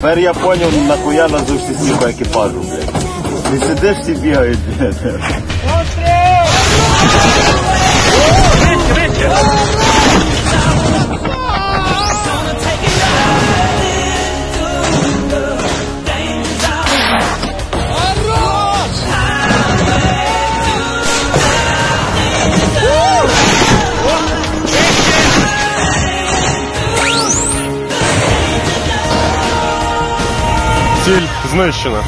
Тепер я поняв, нахуя нас зовсім стільки екіпажу, блядь. Не сидиш, всі бігають, блядь. Ціль знищена.